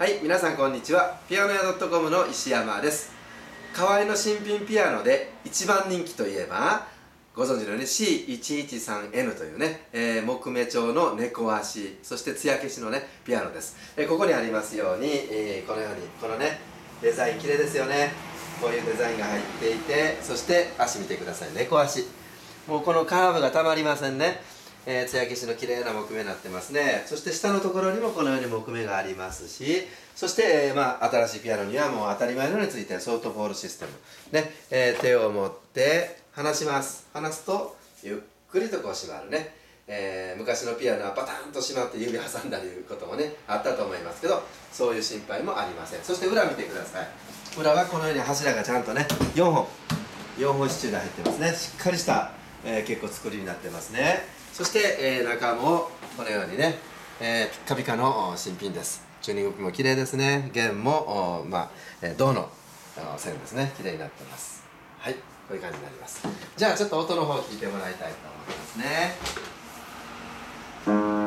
はい皆さんこんにちは。ピアノ屋 .com の石山です。河合の新品ピアノで一番人気といえばご存知のように C113N というね、えー、木目調の猫足そして艶消しのねピアノです、えー、ここにありますように、えー、このようにこのねデザイン綺麗ですよね。こういうデザインが入っていてそして足見てください。猫足。もうこのカーブがたまりませんね。えー、艶消しの綺麗な木目になってますね。そして下のところにもこのように木目がありますしそして、えー、まあ、新しいピアノにはもう当たり前のようについてるソフトフォールシステム。ね、えー、手を持って離します。離すとゆっくりとこう閉まるね、え昔のピアノはパタンと閉まって指挟んだりいうこともねあったと思いますけどそういう心配もありません。そして裏見てください。裏はこのように柱がちゃんとね4本4本支柱が入ってますね。しっかりした、え結構作りになってますね。そして、えー、中もこのようにね、えー、ピッカピカの新品です。チューニングも綺麗ですね。弦もまあ、えー、銅の線ですね。綺麗になってます。はい。こういう感じになります。じゃあちょっと音の方聞いてもらいたいと思いますね。